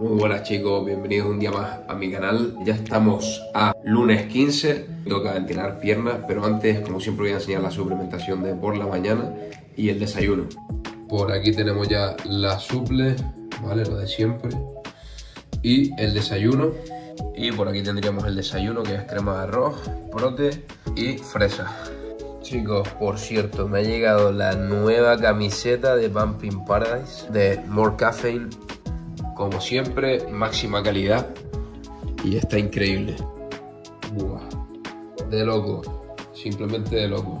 Muy buenas chicos, bienvenidos un día más a mi canal. Ya estamos a lunes 15, toca entrenar piernas, pero antes, como siempre, voy a enseñar la suplementación de por la mañana y el desayuno. Por aquí tenemos ya la suple, ¿vale? Lo de siempre. Y el desayuno. Y por aquí tendríamos el desayuno, que es crema de arroz, prote y fresa. Chicos, por cierto, me ha llegado la nueva camiseta de Bumping Paradise de More Caffeine como siempre, máxima calidad. Y está increíble. Buah. De loco. Simplemente de loco.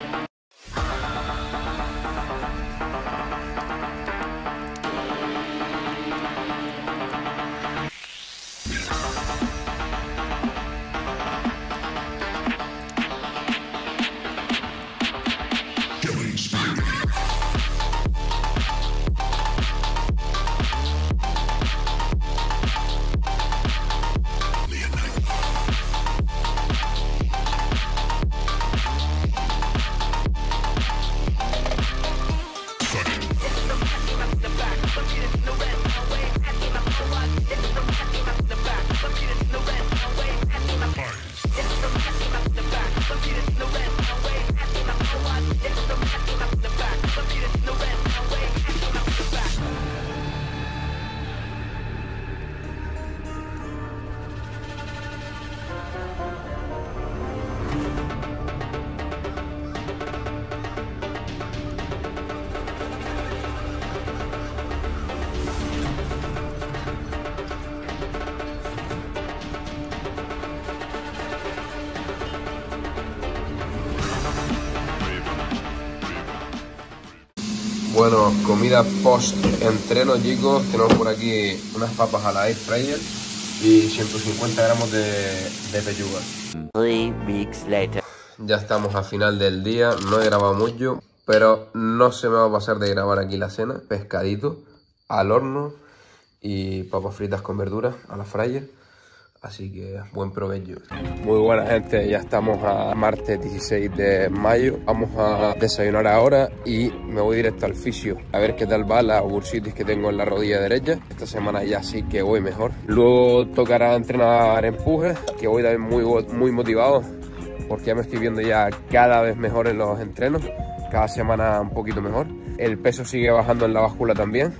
comida post entreno chicos, tenemos por aquí unas papas a la air fryer y 150 gramos de, de pechuga. Ya estamos a final del día, no he grabado mucho, pero no se me va a pasar de grabar aquí la cena. Pescadito al horno y papas fritas con verduras a la fryer. Así que buen provecho. Muy buena gente, ya estamos a martes 16 de mayo. Vamos a desayunar ahora y me voy directo al fisio. A ver qué tal va la bursitis que tengo en la rodilla derecha. Esta semana ya sí que voy mejor. Luego tocará entrenar empuje, que voy también muy, muy motivado. Porque ya me estoy viendo ya cada vez mejor en los entrenos. Cada semana un poquito mejor. El peso sigue bajando en la báscula también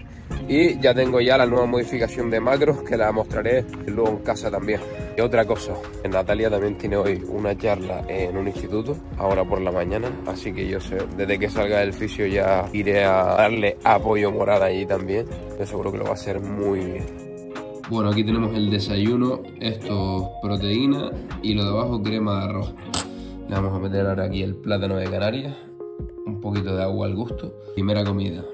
y ya tengo ya la nueva modificación de macros que la mostraré luego en casa también. Y otra cosa, Natalia también tiene hoy una charla en un instituto, ahora por la mañana, así que yo sé, desde que salga del fisio ya iré a darle apoyo moral allí también, yo seguro que lo va a hacer muy bien. Bueno, aquí tenemos el desayuno, esto proteína y lo de abajo crema de arroz. Le vamos a meter ahora aquí el plátano de Canarias, un poquito de agua al gusto. Primera comida.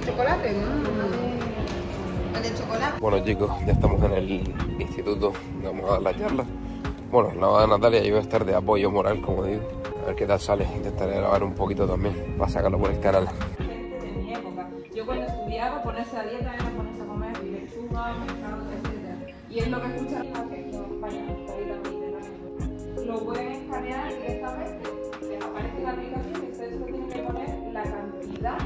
De chocolate. Mm. El de chocolate. Bueno chicos, ya estamos en el instituto, vamos a dar la charla. Bueno, la va a Natalia, yo voy a estar de apoyo moral, como digo. A ver qué tal sale, intentaré grabar un poquito también, para sacarlo por el canal. Yo cuando estudiaba, ponerse a dieta era ponerse a comer lechuga, pescado, etc. Y es lo que escucha Lo pueden escanear directamente, les aparece en la aplicación y ustedes solo tienen que poner la cantidad,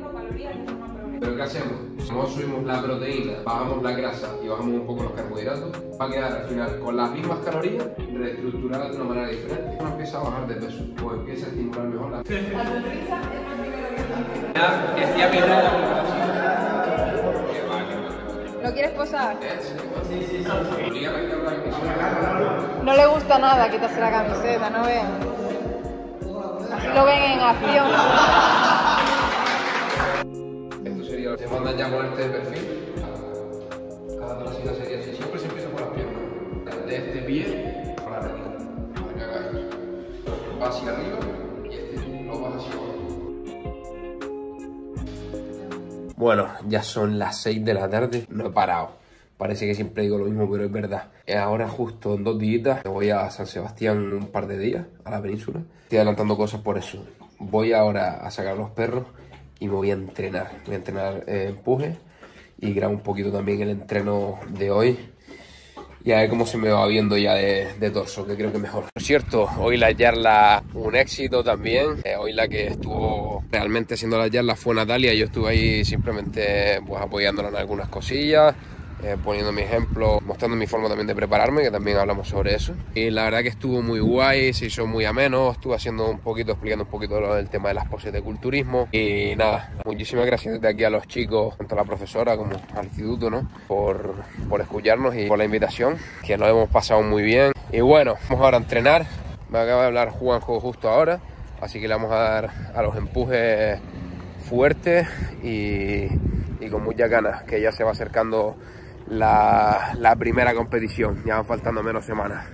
vayan subiendo calorías de forma progresiva. ¿Pero qué hacemos? No subimos la proteína, bajamos la grasa y bajamos un poco los carbohidratos, va a quedar al final con las mismas calorías, reestructuradas de una manera diferente. Uno empieza a bajar de peso o empieza a estimular mejor la... La sonrisa es primero que decía que no. ¿Lo quieres posar? Sí, sí, sí. No le gusta nada quitarse la camiseta, no vean. Así lo ven en acción. Te mandan ya ponerte de perfil. Cada trasera sería así. Siempre se empieza por las piernas. De este pie para arriba. hacia arriba y este lo vas hacia abajo. Bueno, ya son las 6 de la tarde, no he parado. Parece que siempre digo lo mismo, pero es verdad. Ahora justo en dos días me voy a San Sebastián un par de días, a la península. Estoy adelantando cosas por eso. Voy ahora a sacar los perros y me voy a entrenar. Voy a entrenar eh, empuje y grabo un poquito también el entreno de hoy y a ver cómo se me va viendo ya de, torso, que creo que mejor. Por cierto, hoy la yarla un éxito también. Eh, hoy la que estuvo realmente haciendo la yarla fue Natalia. Yo estuve ahí simplemente pues apoyándola en algunas cosillas. Eh, poniendo mi ejemplo, mostrando mi forma también de prepararme, que también hablamos sobre eso. Y la verdad que estuvo muy guay, se hizo muy ameno, estuve haciendo un poquito, explicando un poquito el tema de las poses de culturismo. Y nada, muchísimas gracias desde aquí a los chicos, tanto a la profesora como al instituto, ¿no? Por, por escucharnos y por la invitación, que nos hemos pasado muy bien. Y bueno, vamos ahora a entrenar. Me acaba de hablar Juanjo justo ahora, así que le vamos a dar a los empujes fuertes y, y con muchas ganas, que ya se va acercando la, la primera competición. Ya van faltando menos semanas.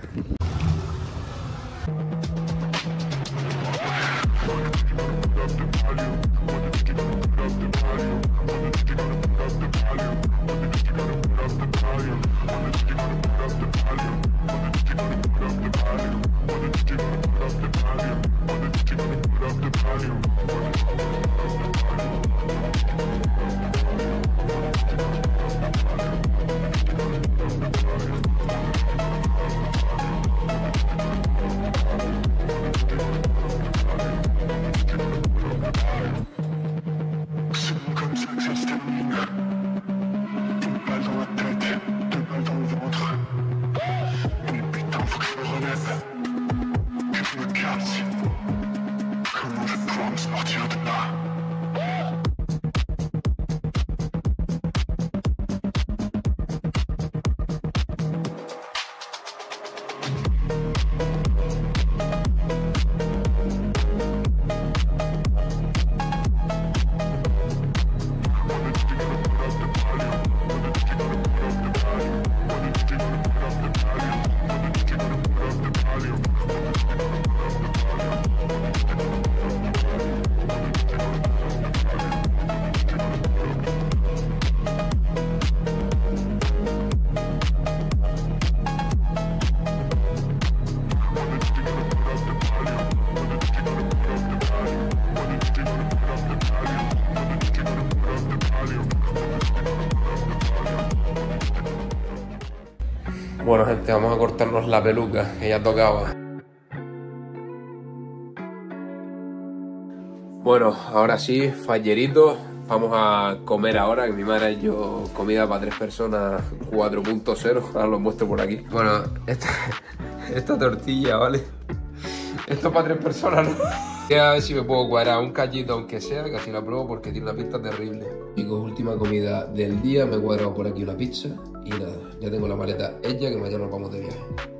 Gente, vamos a cortarnos la peluca que ya tocaba. Bueno, ahora sí, fallerito. Vamos a comer ahora, que mi madre ha hecho comida para tres personas 4.0. Ahora lo muestro por aquí. Bueno, esta, esta tortilla, ¿vale? Esto para tres personas, ¿no? A ver si me puedo cuadrar un callito, aunque sea, que así la pruebo porque tiene una pinta terrible. Chicos, última comida del día, me he cuadrado por aquí una pizza y nada, ya tengo la maleta hecha que mañana nos vamos de viaje.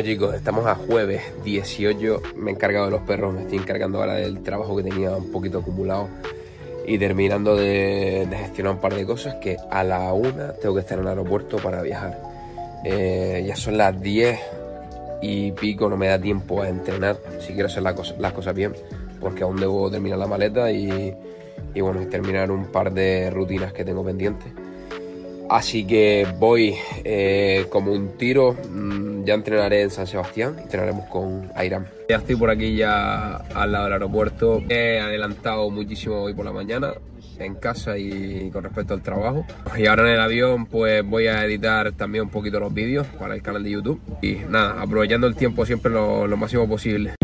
Bueno chicos, estamos a jueves 18, me he encargado de los perros, me estoy encargando ahora del trabajo que tenía un poquito acumulado y terminando de, gestionar un par de cosas que a la una tengo que estar en el aeropuerto para viajar. Eh, ya son las 10 y pico, no me da tiempo a entrenar si quiero hacer las cosas bien, porque aún debo terminar la maleta y, bueno, terminar un par de rutinas que tengo pendientes. Así que voy eh, como un tiro. Mm, ya entrenaré en San Sebastián, entrenaremos con Airam. Ya estoy por aquí ya al lado del aeropuerto. He adelantado muchísimo hoy por la mañana en casa y con respecto al trabajo. Y ahora en el avión pues voy a editar también un poquito los vídeos para el canal de YouTube. Y nada, aprovechando el tiempo siempre lo máximo posible.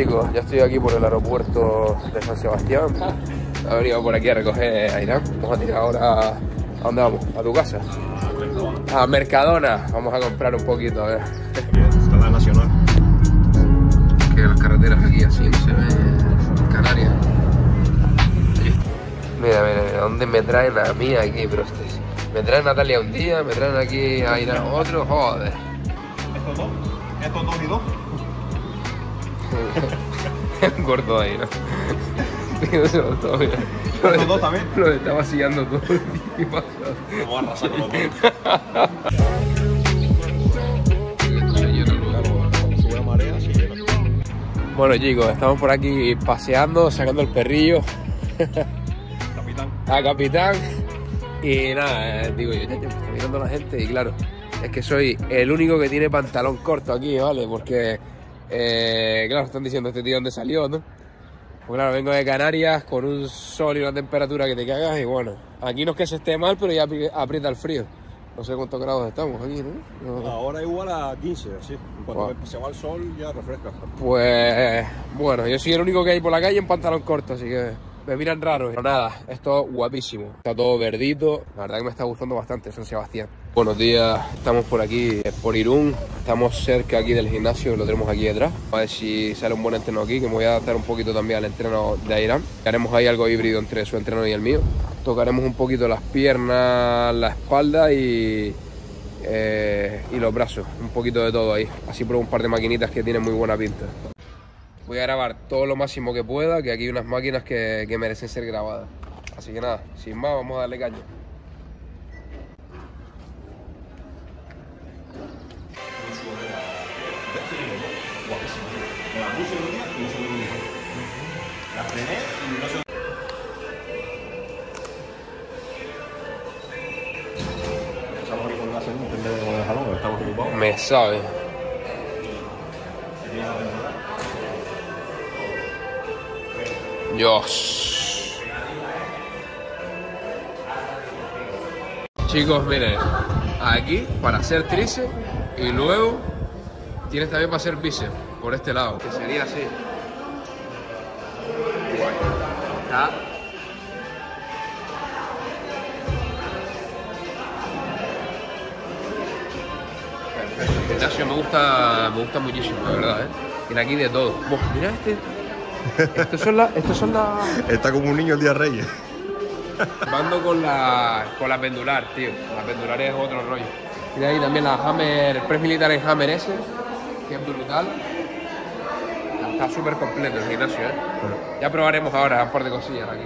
Chicos, ya estoy aquí por el aeropuerto de San Sebastián. He venido por aquí a recoger a Irán. Vamos a tirar ahora... ¿A dónde vamos? ¿A tu casa? A Mercadona. Vamos a comprar un poquito, a ver. Estrada nacional. Que las carreteras aquí así se ven Canarias. Mira, mira, mira, ¿dónde me traen a mí aquí? Pero este, me traen a Natalia un día, me traen aquí a Irán otro, joder. Estos dos. Estos dos y dos. Gordo ahí, ¿no? Digo, se lo todo, mira. Lo ¿Estos dos también? Lo estaba siguiendo todo el día pasado. Vamos a arrasar con los dos. Bueno chicos, estamos por aquí paseando, sacando el perrillo Capitán. a Capitán y nada, eh, digo yo, está mirando la gente y claro, es que soy el único que tiene pantalón corto aquí, ¿vale? Porque, eh, claro, están diciendo este tío dónde salió, ¿no? Pues claro, vengo de Canarias con un sol y una temperatura que te cagas y bueno, aquí no es que se esté mal, pero ya apri- aprieta el frío. No sé cuántos grados estamos aquí, ¿no? No. Ahora igual a 15, así. Cuando Wow. se va el sol ya refresca. Pues bueno, yo soy el único que hay por la calle en pantalón corto, así que me miran raro. Pero nada, esto guapísimo. Está todo verdito. La verdad que me está gustando bastante San Sebastián. Buenos días, estamos por aquí, eh, por Irún. Estamos cerca aquí del gimnasio, lo tenemos aquí detrás. A ver si sale un buen entreno aquí, que me voy a adaptar un poquito también al entreno de Irán. Haremos ahí algo híbrido entre su entreno y el mío. Tocaremos un poquito las piernas, la espalda y, eh, y los brazos, un poquito de todo ahí. Así pruebo un par de maquinitas que tienen muy buena pinta. Voy a grabar todo lo máximo que pueda, que aquí hay unas máquinas que, que merecen ser grabadas. Así que nada, sin más, vamos a darle caña. Me la Dios. Chicos, miren, aquí para hacer tríceps y luego tienes también para hacer bíceps por este lado, que sería así. Está Perfecto. El gimnasio me gusta, me gusta muchísimo, la verdad, ¿eh? Tiene aquí de todo. Buah, mira este. Estos son las. Estos son las. Está como un niño el día de Reyes. Mando con la, con la pendular, tío. La pendular es otro rollo. Mira ahí también la Hammer, Press Militar en Hammer S, que es brutal. Está súper completo el gimnasio, ¿eh? Ya probaremos ahora un par de cosillas aquí.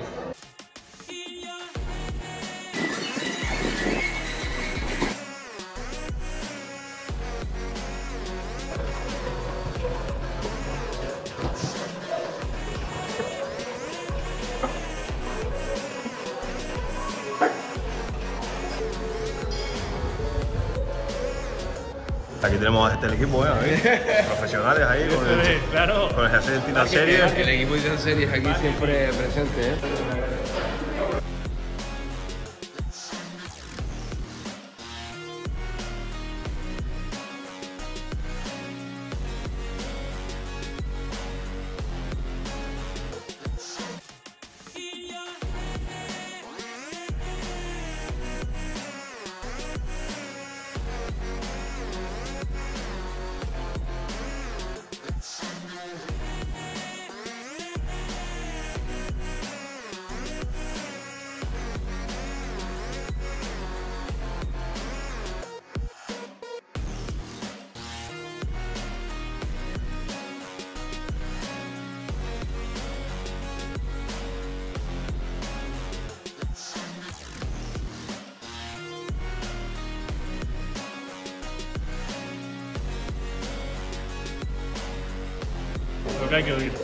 Aquí tenemos a este el equipo, ¿eh? Profesionales ahí con el, Claro. con el jersey de Tina Series. El equipo de series aquí siempre presente, ¿eh? Lo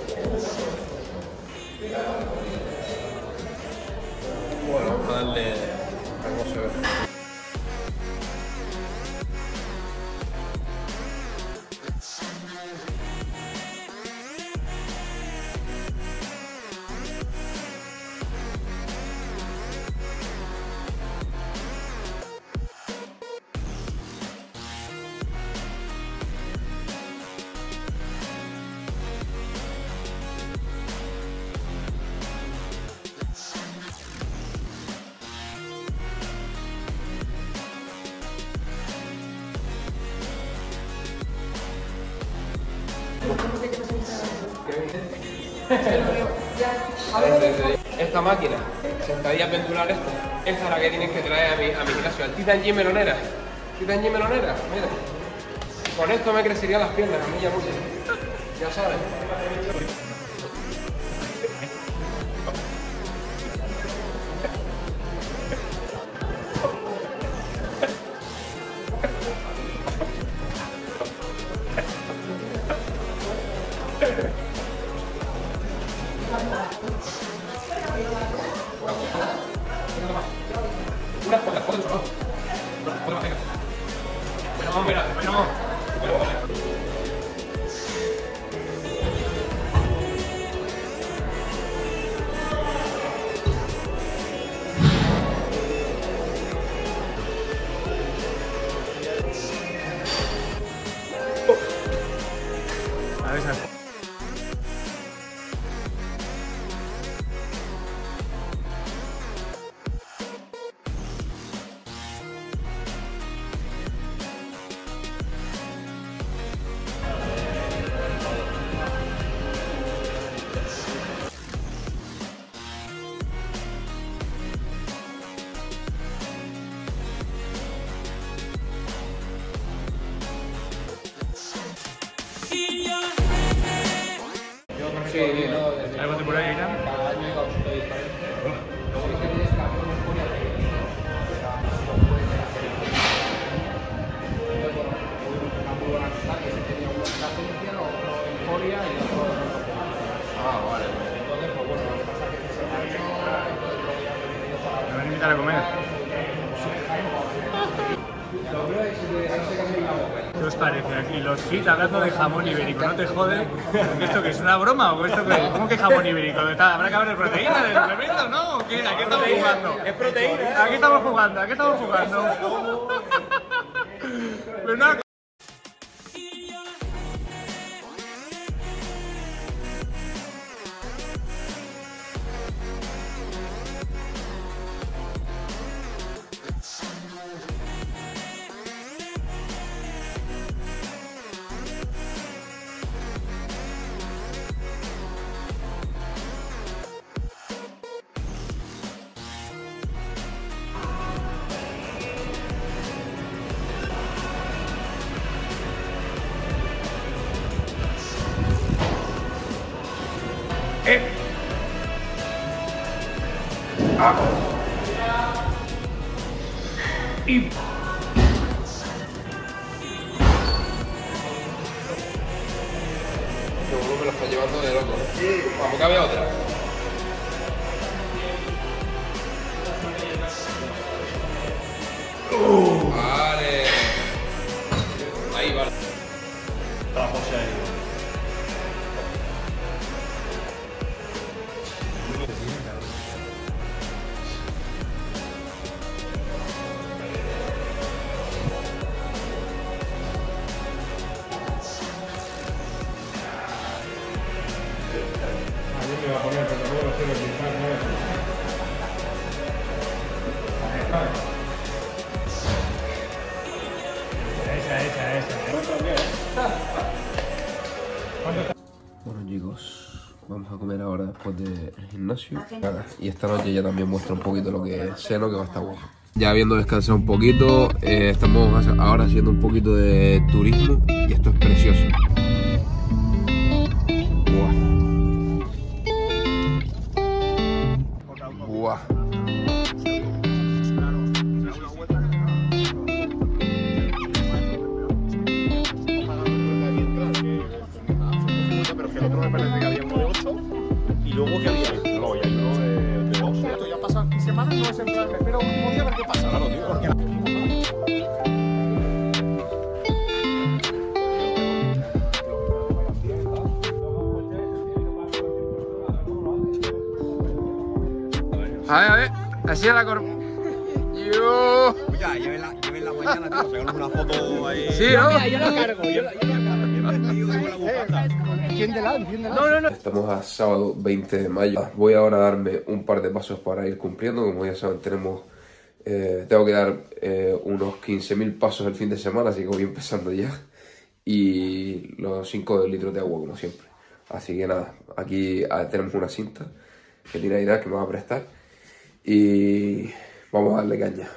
Esta máquina, sentadilla pendular esta, esta es la que tienes que traer a mi, a mi gimnasio, el Titan Gym Melonera. Titan Gym Melonera, mira. Con esto me crecerían las piernas, a mí ya mucho. Ya sabes. Van a invitar a comer. ¿Qué os parece aquí? Los hits hablando de jamón ibérico, ¿no te jode? ¿Esto qué es una broma o esto qué? ¿Cómo que jamón ibérico? ¿Está- ¿Habrá que haber proteína del suplemento, no? ¿O qué? ¿A qué estamos jugando? Es proteína. ¿A qué estamos jugando? ¿A qué estamos jugando? Pero Esa, esa, esa. Bueno chicos, vamos a comer ahora después del gimnasio. Nada, Y esta noche ya también muestra un poquito lo que es seno, que va a estar guapo. Ya habiendo descansado un poquito, eh, estamos ahora haciendo un poquito de turismo y esto es precioso. Pasa semanas no es en plan me espero un día a ver qué pasa claro tío. Porque A ver, a ver, así a la cor... Yo... ya lleven la, lleven la mañana tío. Una foto ahí. Sí, ¿no? yo la cargo yo la, yo la cargo. Bien vestido y con la bufanda no no no Estamos a sábado 20 de mayo. Voy ahora a darme un par de pasos para ir cumpliendo. Como ya saben, tenemos. eh, tengo que dar eh, unos 15.000 pasos el fin de semana, así que voy empezando ya. Y los 5 litros de agua, como siempre. Así que nada, aquí ah, tenemos una cinta que tiene Aida que me va a prestar y vamos a darle caña.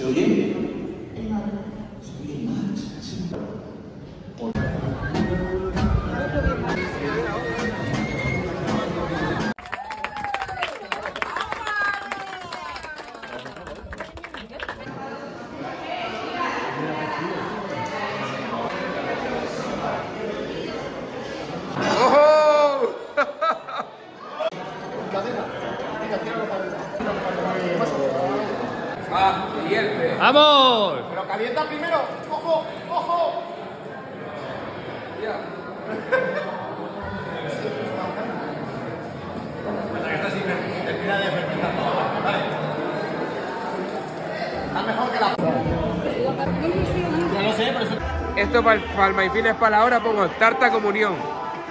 より Esto para el maifín es para la hora, pongo tarta comunión.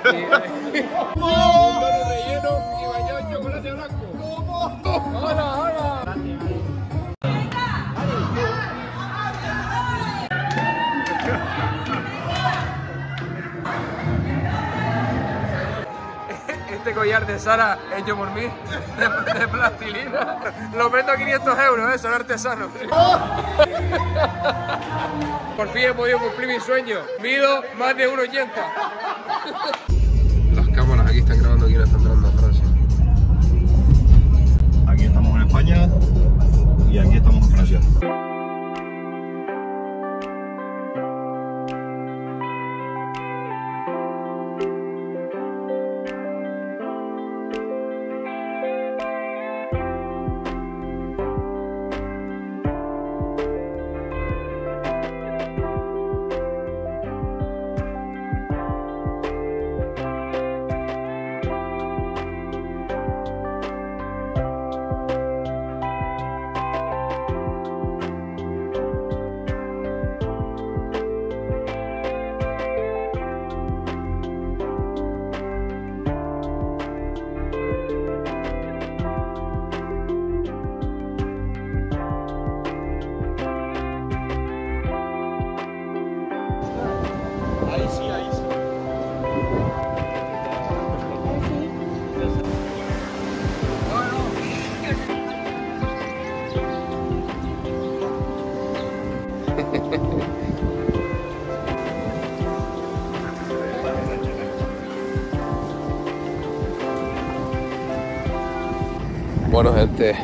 Este collar de Sara hecho por mí, de, de plastilina. Lo vendo a 500 euros, ¿eh? Son artesanos. Por fin he podido cumplir mi sueño. Mido más de 1,80. Las cámaras aquí están grabando quién está entrando a Francia. Aquí estamos en España y aquí estamos en Francia.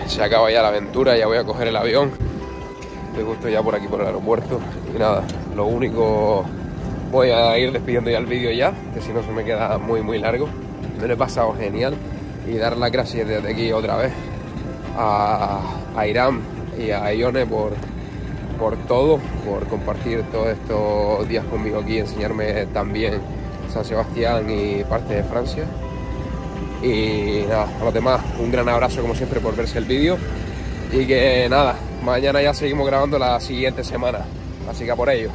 Se acaba ya la aventura, ya voy a coger el avión. Estoy justo ya por aquí por el aeropuerto. Y nada, lo único voy a ir despidiendo ya el vídeo ya, que si no se me queda muy muy largo. Me lo he pasado genial y dar las gracias desde aquí otra vez a, a Irán y a Ione por, por todo, por compartir todos estos días conmigo aquí, enseñarme también San Sebastián y parte de Francia. Y nada, a los demás, un gran abrazo como siempre por verse el vídeo. Y que nada, mañana ya seguimos grabando la siguiente semana. Así que a por ello.